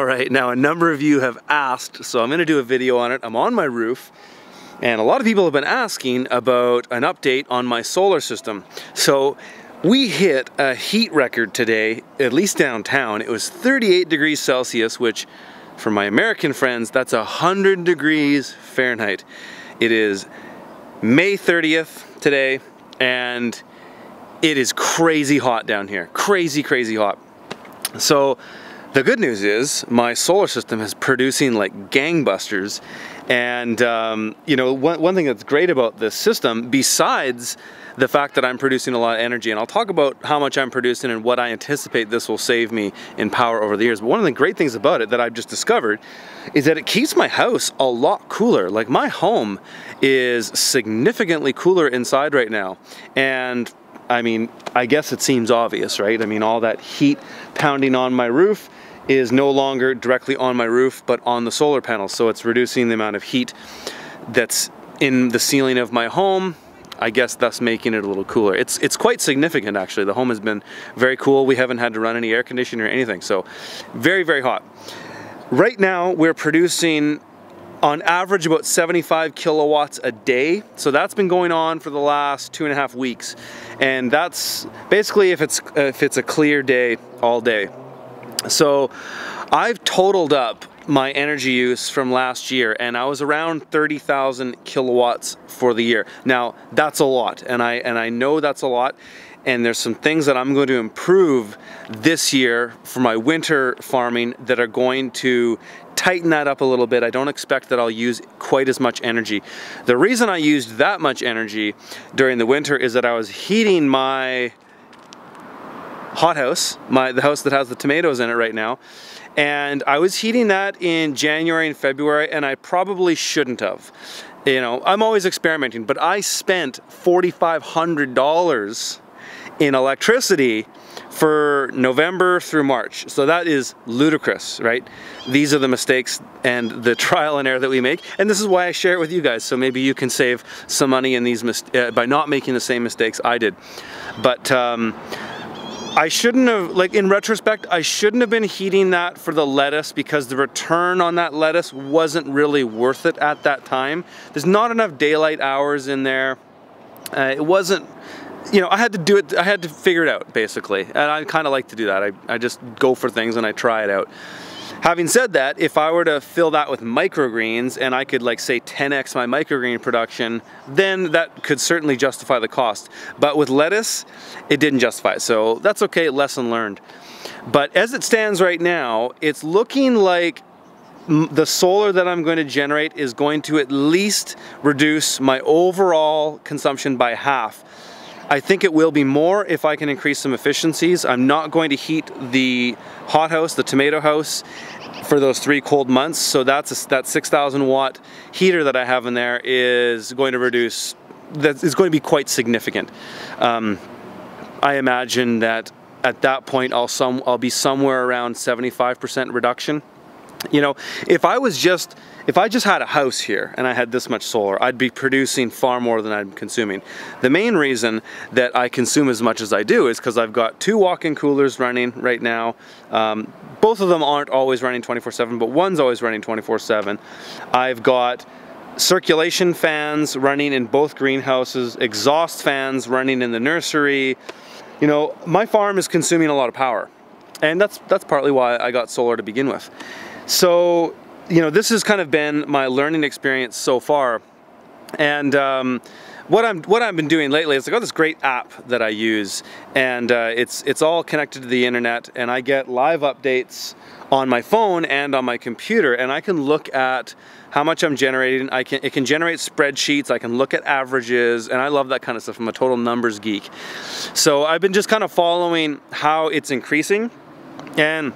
All right, now a number of you have asked, so I'm gonna do a video on it. I'm on my roof, and a lot of people have been asking about an update on my solar system. So we hit a heat record today, at least downtown. It was 38 degrees Celsius, which for my American friends, that's 100 degrees Fahrenheit. It is May 30th today, and it is crazy hot down here. Crazy, crazy hot. So the good news is my solar system is producing like gangbusters. And, um, you know, one, one thing that's great about this system, besides the fact that I'm producing a lot of energy, and I'll talk about how much I'm producing and what I anticipate this will save me in power over the years. But one of the great things about it that I've just discovered is that it keeps my house a lot cooler. Like my home is significantly cooler inside right now. And I mean, I guess it seems obvious, right? I mean, all that heat pounding on my roof is no longer directly on my roof, but on the solar panels. So it's reducing the amount of heat that's in the ceiling of my home, I guess thus making it a little cooler. It's it's quite significant actually. The home has been very cool. We haven't had to run any air conditioning or anything. So very, very hot. Right now we're producing on average about 75 kilowatts a day. So that's been going on for the last two and a half weeks. And that's basically if it's, if it's a clear day all day. So I've totaled up my energy use from last year and I was around 30,000 kilowatts for the year. Now that's a lot and I, and I know that's a lot and there's some things that I'm going to improve this year for my winter farming that are going to tighten that up a little bit. I don't expect that I'll use quite as much energy. The reason I used that much energy during the winter is that I was heating my hothouse, my the house that has the tomatoes in it right now, and I was heating that in January and February and I probably shouldn't have. You know, I'm always experimenting, but I spent $4,500 in electricity for November through March. So that is ludicrous, right? These are the mistakes and the trial and error that we make. And this is why I share it with you guys. So maybe you can save some money in these uh, by not making the same mistakes I did. But um, I shouldn't have, like in retrospect, I shouldn't have been heating that for the lettuce because the return on that lettuce wasn't really worth it at that time. There's not enough daylight hours in there. Uh, it wasn't you know, I had to do it, I had to figure it out basically. And I kind of like to do that. I, I just go for things and I try it out. Having said that, if I were to fill that with microgreens and I could like say 10x my microgreen production, then that could certainly justify the cost. But with lettuce, it didn't justify it. So that's okay, lesson learned. But as it stands right now, it's looking like the solar that I'm going to generate is going to at least reduce my overall consumption by half I think it will be more if I can increase some efficiencies. I'm not going to heat the hothouse, the tomato house, for those three cold months. So that's a, that 6,000 watt heater that I have in there is going to reduce, that is going to be quite significant. Um, I imagine that at that point I'll, some, I'll be somewhere around 75% reduction. You know, if I was just if I just had a house here and I had this much solar, I'd be producing far more than I'm consuming. The main reason that I consume as much as I do is because I've got two walk-in coolers running right now. Um, both of them aren't always running 24-7, but one's always running 24-7. I've got circulation fans running in both greenhouses, exhaust fans running in the nursery. You know, my farm is consuming a lot of power. And that's, that's partly why I got solar to begin with. So you know, this has kind of been my learning experience so far. And um, what I'm what I've been doing lately is I got this great app that I use, and uh, it's it's all connected to the internet, and I get live updates on my phone and on my computer, and I can look at how much I'm generating. I can it can generate spreadsheets. I can look at averages, and I love that kind of stuff. I'm a total numbers geek, so I've been just kind of following how it's increasing, and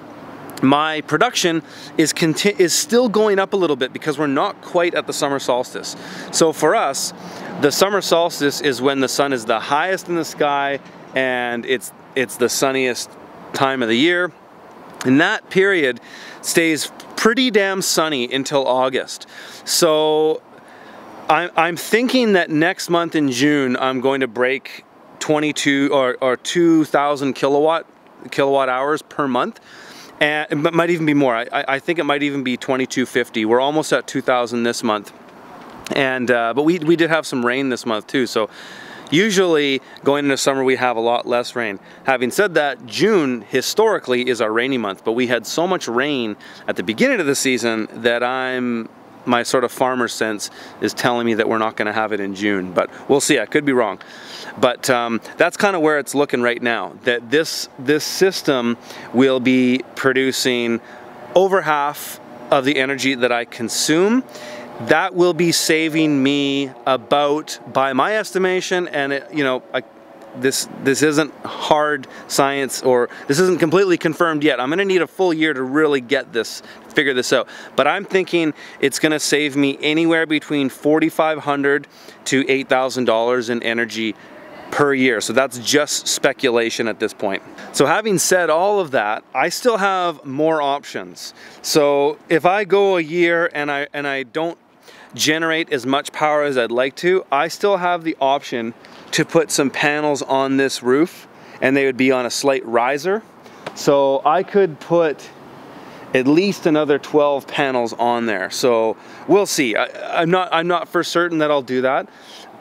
my production is is still going up a little bit because we're not quite at the summer solstice. So for us, the summer solstice is when the sun is the highest in the sky and it's it's the sunniest time of the year. And that period stays pretty damn sunny until August. So I'm, I'm thinking that next month in June, I'm going to break 22 or, or 2,000 kilowatt kilowatt hours per month and it might even be more. I, I think it might even be 2250. We're almost at 2000 this month. And, uh, but we, we did have some rain this month too. So usually going into summer we have a lot less rain. Having said that, June historically is our rainy month, but we had so much rain at the beginning of the season that I'm my sort of farmer sense is telling me that we're not going to have it in June, but we'll see. I could be wrong, but um, that's kind of where it's looking right now. That this this system will be producing over half of the energy that I consume that will be saving me about, by my estimation, and it, you know, I, this this isn't hard science or this isn't completely confirmed yet. I'm gonna need a full year to really get this, figure this out. But I'm thinking it's gonna save me anywhere between 4,500 to $8,000 in energy per year. So that's just speculation at this point. So having said all of that, I still have more options. So if I go a year and I and I don't generate as much power as I'd like to, I still have the option to put some panels on this roof and they would be on a slight riser. So I could put at least another 12 panels on there. So we'll see. I, am not I'm not for certain that I'll do that,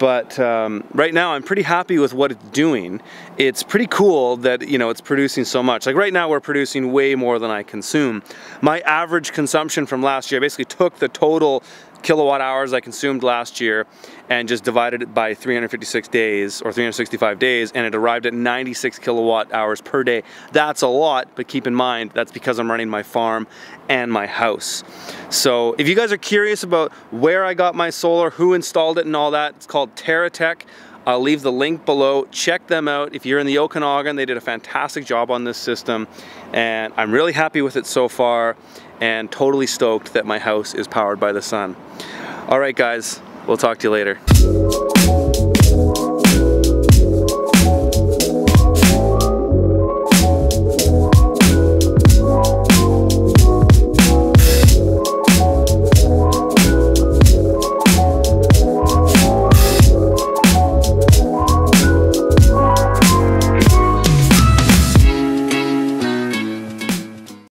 but um, right now I'm pretty happy with what it's doing. It's pretty cool that you know it's producing so much. Like right now we're producing way more than I consume. My average consumption from last year I basically took the total kilowatt hours I consumed last year and just divided it by 356 days or 365 days and it arrived at 96 kilowatt hours per day. That's a lot, but keep in mind that's because I'm running my farm and my house. So if you guys are curious about where I got my solar, who installed it and all that, it's Terratek. I'll uh, leave the link below. Check them out. If you're in the Okanagan, they did a fantastic job on this system and I'm really happy with it so far and totally stoked that my house is powered by the sun. All right, guys, we'll talk to you later.